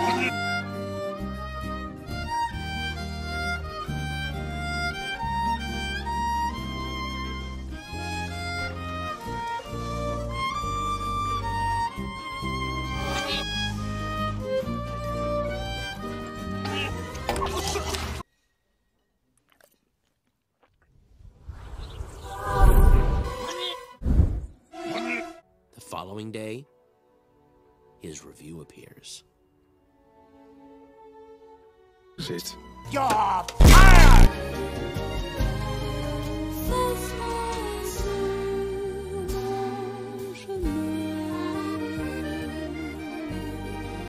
The following day, his review appears. Shit. You're fired!